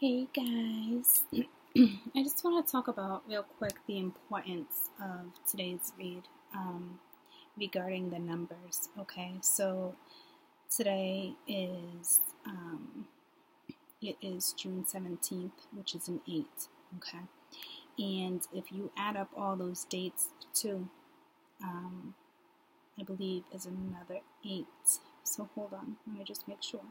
Hey guys, I just want to talk about real quick the importance of today's read um, regarding the numbers. Okay, so today is um, it is June seventeenth, which is an eight. Okay, and if you add up all those dates too, um, I believe is another eight. So hold on, let me just make sure.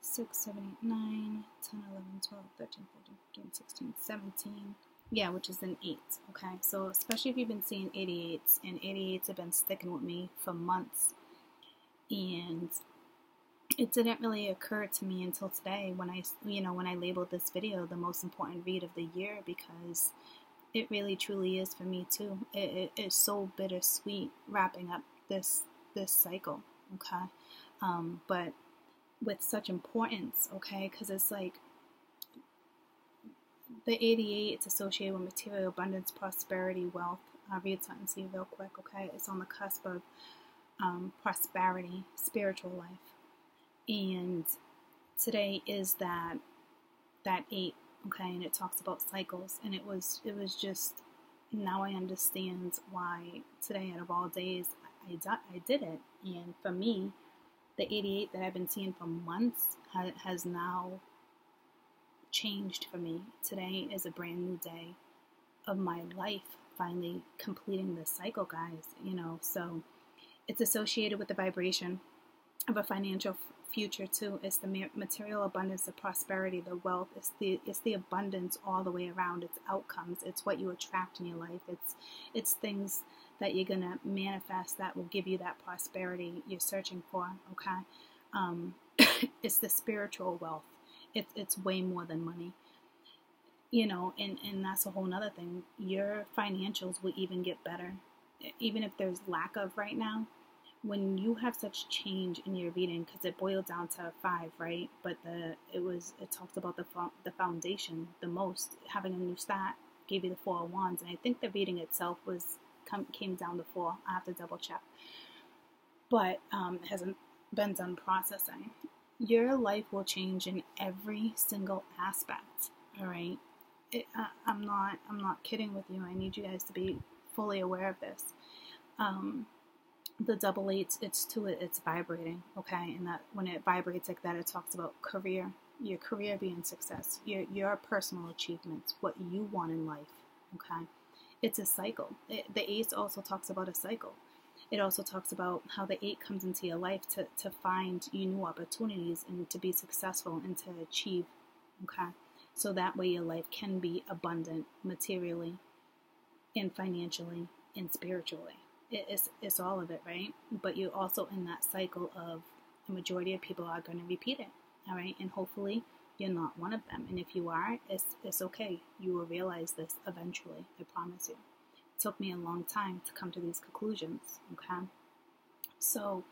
6, 7, 8, 9, 10, 11, 12, 13, 14, 15, 16, 17. Yeah, which is an 8. Okay, so especially if you've been seeing 88s, and 88s have been sticking with me for months. And it didn't really occur to me until today when I, you know, when I labeled this video the most important read of the year because it really truly is for me too. It, it is so bittersweet wrapping up this this cycle. Okay, um, but with such importance, okay? Because it's like the 88, it's associated with material abundance, prosperity, wealth. I'll read something to you real quick, okay? It's on the cusp of um, prosperity, spiritual life. And today is that that eight, okay, and it talks about cycles. And it was it was just now I understand why today out of all days I, I did it. And for me, the 88 that I've been seeing for months ha- has now changed for me. Today is a brand new day of my life, finally completing this cycle, guys. You know, so it's associated with the vibration of a financial future too. It's the material abundance, the prosperity, the wealth. It's the it's the abundance all the way around. It's outcomes. It's what you attract in your life. It's it's things that you're going to manifest that will give you that prosperity you're searching for. Okay. Um, it's the spiritual wealth. It's, it's way more than money. You know, and, and that's a whole nother thing. Your financials will even get better. Even if there's lack of right now, when you have such change in your reading, because it boiled down to five, right? But the it was it talked about the the foundation the most. Having a new stat gave you the four of wands, and I think the reading itself was come, came down to four. I have to double check. But um, hasn't been done processing. Your life will change in every single aspect. All right. It, uh, I'm not. I'm not kidding with you. I need you guys to be fully aware of this. Um, the double eights, it's to it. It's vibrating. Okay, and that when it vibrates like that, it talks about career, your career being success, your your personal achievements, what you want in life. Okay, it's a cycle. It, the eight also talks about a cycle. It also talks about how the eight comes into your life to, to find you new opportunities and to be successful and to achieve. Okay. So that way your life can be abundant materially and financially and spiritually. It, it's, it's all of it, right? But you're also in that cycle of the majority of people are going to repeat it. All right. And hopefully you're not one of them. And if you are, it's, it's okay. You will realize this eventually. I promise you. It took me a long time to come to these conclusions. Okay. So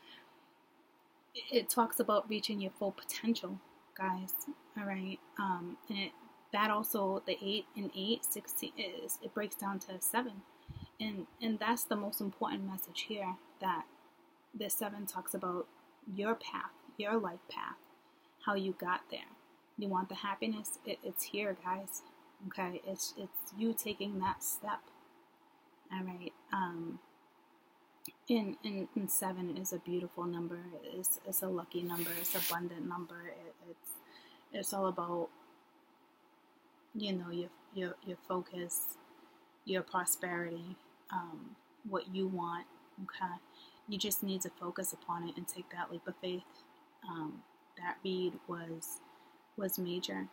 it talks about reaching your full potential, guys. All right. Um, and it, that also, the 8 and 8, 16, is, it breaks down to 7. And, and that's the most important message here that this 7 talks about your path, your life path, how you got there you want the happiness, it, it's here, guys. Okay, it's it's you taking that step. All right. Um. In in, in seven is a beautiful number. It's it's a lucky number. It's abundant number. It, it's it's all about you know your your your focus, your prosperity, um, what you want. Okay, you just need to focus upon it and take that leap of faith. Um, that read was was major,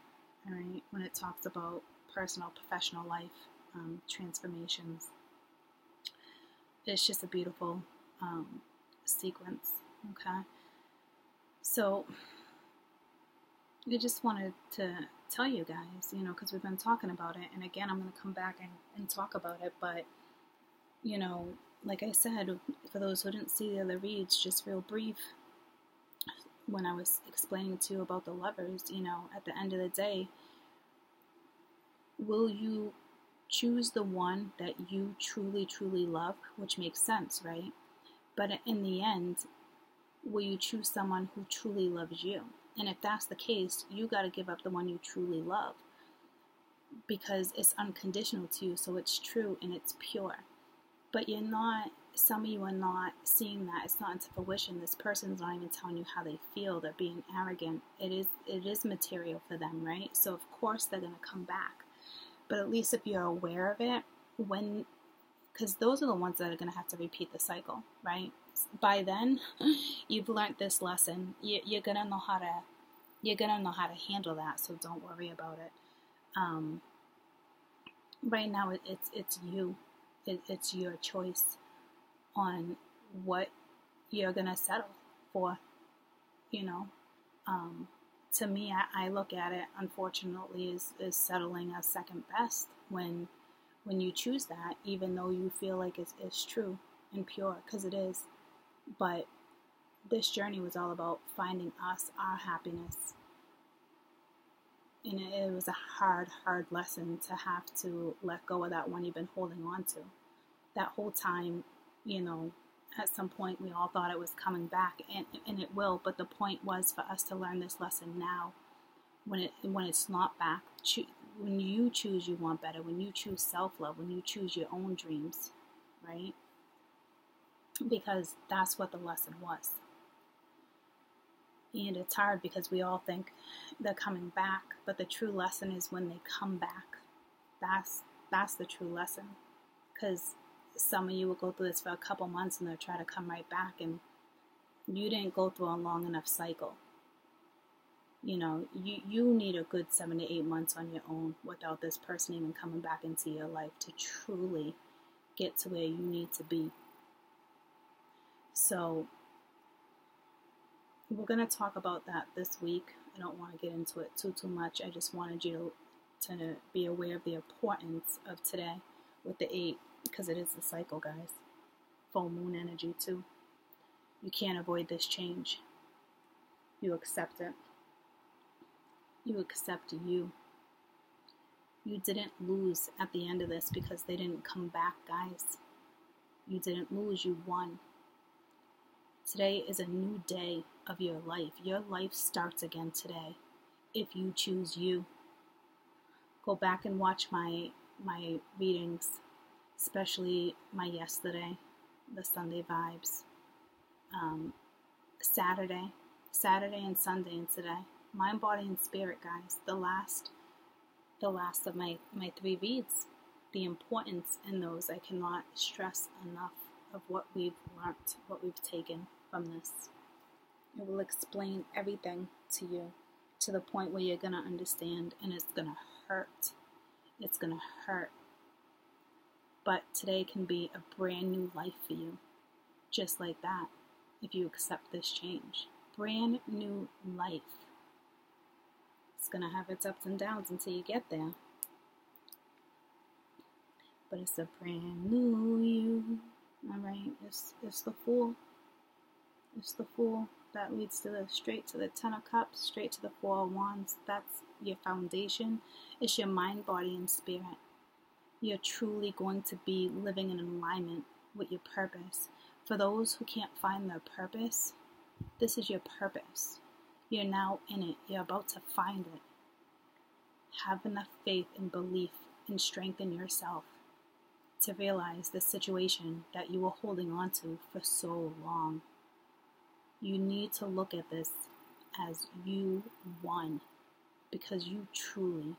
right? When it talks about personal, professional life um, transformations, it's just a beautiful um, sequence. Okay, so I just wanted to tell you guys, you know, because we've been talking about it, and again, I'm going to come back and, and talk about it, but you know, like I said, for those who didn't see the other reads, just real brief, when I was explaining to you about the lovers, you know, at the end of the day, will you choose the one that you truly, truly love, which makes sense, right? But in the end, will you choose someone who truly loves you? And if that's the case, you got to give up the one you truly love because it's unconditional to you, so it's true and it's pure. But you're not, some of you are not seeing that. It's not into fruition. This person's not even telling you how they feel. They're being arrogant. It is, it is material for them, right? So, of course, they're going to come back. But at least if you're aware of it, when, because those are the ones that are going to have to repeat the cycle, right? By then, you've learned this lesson. You, you're going to know how to, you're to know how to handle that. So don't worry about it um, right now it, it's it's you it, it's your choice on what you're gonna settle for you know? Um, to me I, I, look at it unfortunately as, as settling as second best when when you choose that even though you feel like it's, it's true and pure because it is. But this journey was all about finding us our happiness. And it, it was a hard, hard lesson to have to let go of that one you've been holding on to. That whole time, you know, at some point we all thought it was coming back, and, and it will. But the point was for us to learn this lesson now, when it when it's not back. Cho- when you choose you want better, when you choose self love, when you choose your own dreams, right? Because that's what the lesson was. And it's hard because we all think they're coming back, but the true lesson is when they come back. That's that's the true lesson. Because some of you will go through this for a couple months and they'll try to come right back, and you didn't go through a long enough cycle. You know, you you need a good seven to eight months on your own without this person even coming back into your life to truly get to where you need to be. So we're going to talk about that this week. I don't want to get into it too too much. I just wanted you to, to be aware of the importance of today with the eight because it is the cycle, guys. Full moon energy too. You can't avoid this change. You accept it. You accept you. You didn't lose at the end of this because they didn't come back, guys. You didn't lose, you won. Today is a new day of your life. Your life starts again today if you choose you. Go back and watch my my readings, especially my yesterday, the Sunday vibes, um, Saturday, Saturday and Sunday and today. Mind, body, and spirit, guys. The last, the last of my my three reads. The importance in those I cannot stress enough of what we've learned, what we've taken from this. It will explain everything to you to the point where you're to understand and it's to hurt. It's to hurt. But today can be a brand new life for you, just like that, if you accept this change. Brand new life. It's going to have its ups and downs until you get there. But it's a brand new you. Alright? It's, it's the Fool. It's the Fool that leads to the straight to the Ten of Cups, straight to the Four of Wands. That's your foundation. It's your mind, body, and spirit. You're truly going to be living in alignment with your purpose. For those who can't find their purpose, this is your purpose. You're now in it. You're about to find it. Have enough faith and belief and strength in yourself to realize the situation that you were holding on to for so long you need to look at this as you won because you truly,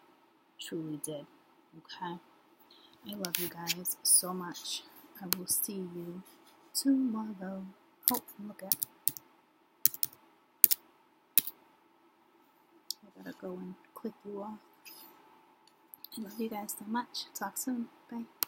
truly did. Okay? I love you guys so much. I will see you tomorrow. Oh, look at. I gotta go and click you off. I love you guys so much. Talk soon. Bye.